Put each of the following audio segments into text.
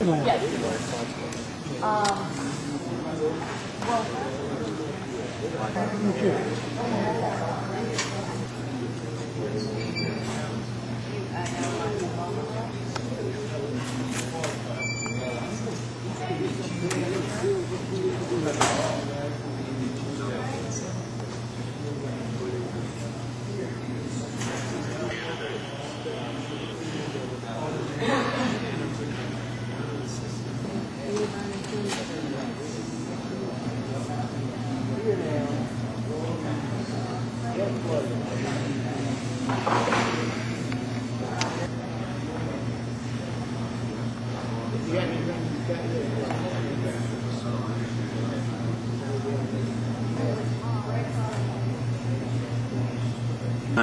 Yes. Uh, well, thank you. My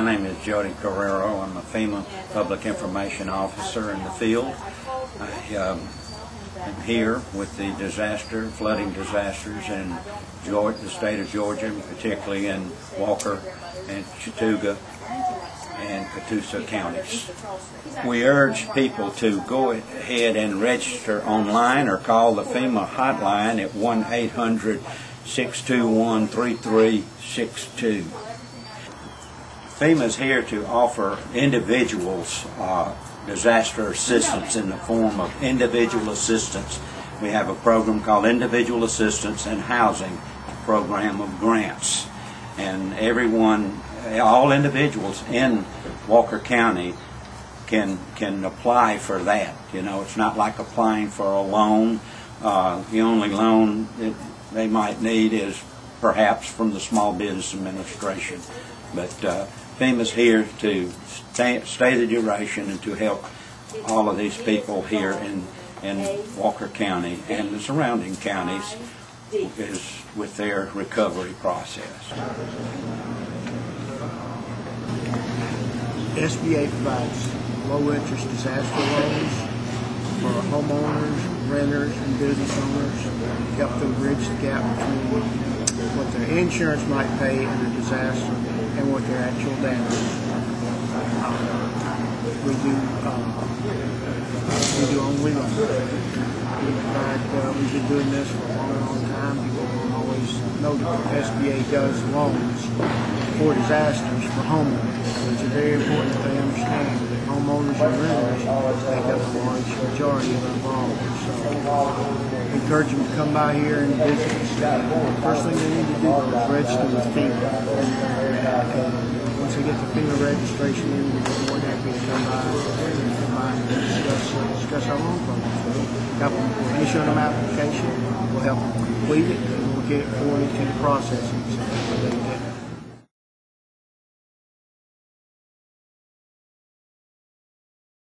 name is Jody Correro. I'm a FEMA Public Information Officer in the field. I um, here with the disaster, flooding disasters in Georgia, the state of Georgia, particularly in Walker and Chattooga and Catoosa counties. We urge people to go ahead and register online or call the FEMA hotline at 1-800-621-3362. FEMA is here to offer individuals uh, disaster assistance in the form of individual assistance. We have a program called Individual Assistance and Housing Program of Grants. And everyone, all individuals in Walker County can can apply for that. You know, it's not like applying for a loan. Uh, the only loan that they might need is perhaps from the Small Business Administration. But uh, FEMA's here to stay, stay the duration and to help all of these people here in, in Walker County and the surrounding counties is with their recovery process. SBA provides low-interest disaster loans for homeowners, renters, and business owners, help them bridge the gap between what their insurance might pay in a disaster and what their actual damage is. We do, uh, we do only. We provide, uh, we've been doing this for a long, long time. People don't always know that SBA does loans for disasters for homeowners. It's very important that they understand that homeowners and renters make up a large majority of our borrowers. So encourage them to come by here and visit. First thing they need to do is register with FEMA. And once they get the FEMA registration in, we're more than happy to come by and come by and discuss, uh, discuss our loan program. Help them, we'll issue them application, we'll help them complete it, and we'll get it forwarded to the processing center. get